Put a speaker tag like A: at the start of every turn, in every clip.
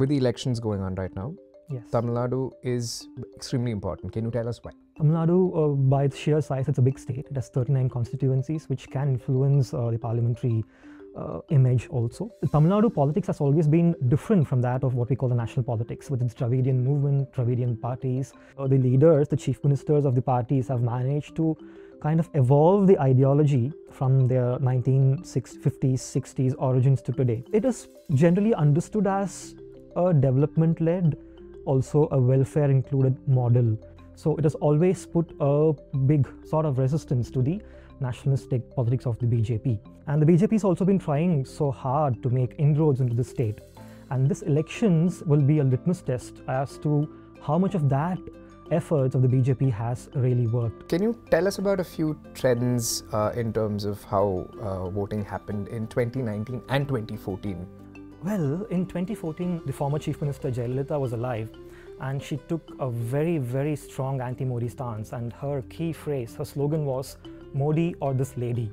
A: With the elections going on right now,
B: Yes.
A: Tamil Nadu is extremely important. Can you tell us why?
B: Tamil Nadu, uh, by its sheer size, it's a big state. It has 39 constituencies, which can influence uh, the parliamentary uh, image also. The Tamil Nadu politics has always been different from that of what we call the national politics, with its Dravidian movement, Dravidian parties. Uh, the leaders, the chief ministers of the parties, have managed to kind of evolve the ideology from their 1950s, 60s origins to today. It is generally understood as a development led, also a welfare included model. So it has always put a big sort of resistance to the nationalistic politics of the BJP. And the BJP has also been trying so hard to make inroads into the state. And this elections will be a litmus test as to how much of that efforts of the BJP has really worked.
A: Can you tell us about a few trends uh, in terms of how uh, voting happened in 2019 and 2014?
B: Well, in 2014, the former Chief Minister Jayalalitha was alive and she took a very, very strong anti Modi stance. And her key phrase, her slogan was Modi or this lady.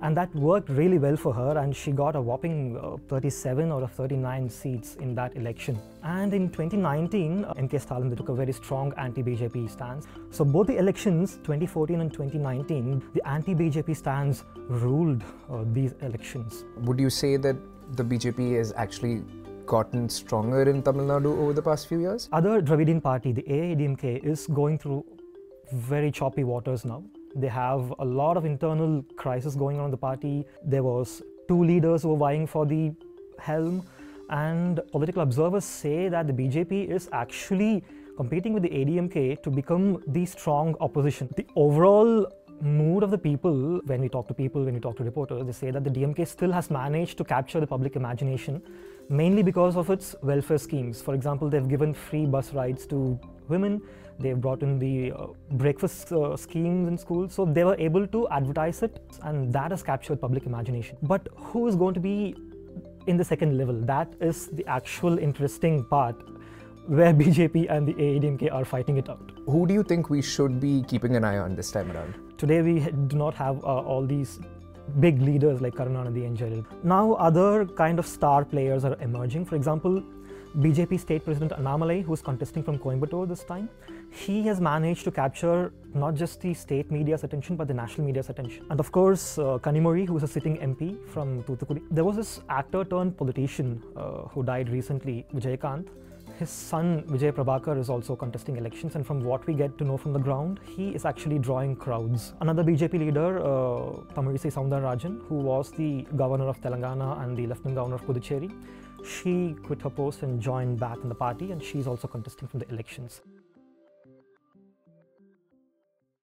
B: And that worked really well for her, and she got a whopping uh, 37 out of 39 seats in that election. And in 2019, uh, MK Stalin took a very strong anti BJP stance. So, both the elections, 2014 and 2019, the anti BJP stance ruled uh, these elections.
A: Would you say that the BJP has actually gotten stronger in Tamil Nadu over the past few years?
B: Other Dravidian party, the AIADMK, is going through very choppy waters now. They have a lot of internal crisis going on in the party. There was two leaders who were vying for the helm, and political observers say that the BJP is actually competing with the ADMK to become the strong opposition. The overall mood of the people, when we talk to people, when we talk to reporters, they say that the DMK still has managed to capture the public imagination, mainly because of its welfare schemes. For example, they've given free bus rides to women, they've brought in the uh, breakfast uh, schemes in schools, so they were able to advertise it, and that has captured public imagination. But who is going to be in the second level? That is the actual interesting part where BJP and the AADMK are fighting it out.
A: Who do you think we should be keeping an eye on this time around?
B: Today we do not have uh, all these big leaders like Karunanidhi and Jalil. Now other kind of star players are emerging. For example, BJP State President Annamalai, who is contesting from Coimbatore this time, he has managed to capture not just the state media's attention but the national media's attention. And of course, uh, Kanimozhi, who is a sitting MP from Thoothukudi. There was this actor turned politician uh, who died recently, Vijayakanth. His son Vijay Prabhakar is also contesting elections, and from what we get to know from the ground, he is actually drawing crowds. Another BJP leader, uh, Tamilisai Soundararajan, who was the governor of Telangana and the lieutenant governor of Puducherry, she quit her post and joined back in the party, and she's also contesting from the elections.